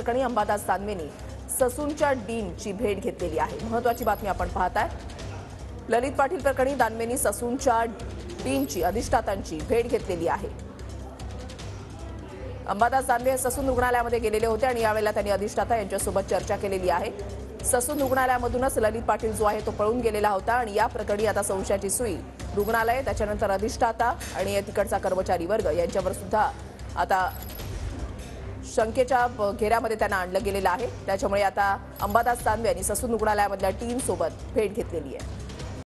प्रकरणी अंबादास दानवेनी ससूनच्या डीनची भेट घेतलेली आहे. महत्वाची बातमी आपण पाहताय. ललित पाटील प्रकरणी दानवेनी ससूनच्या डीनची अधिष्ठातांची भेट घेतलेली आहे. अंबादास दानवे ससून रुग्णालयामध्ये गेलेले होते आणि यावेळेला त्यांनी अधिष्ठाता यांच्यासोबत चर्चा केलेली आहे. ससून रुग्णालयामधूनच ललित पाटील जो आहे तो पळून गेलेला होता आणि या प्रकरणी आता संशयाची सुई. रुग्णालय त्याच्यानंतर अधिष्ठाता आणि तिकडचा कर्मचारी वर्ग यांच्यावर सुद्धा आता शंकेच्या घेऱ्यामध्ये त्यांना आणलं गेलेलं आहे. त्याच्यामुळे आता अंबादास तांबे यांनी ससून रुग्णालयामधल्या टीमसोबत भेट घेतलेली आहे.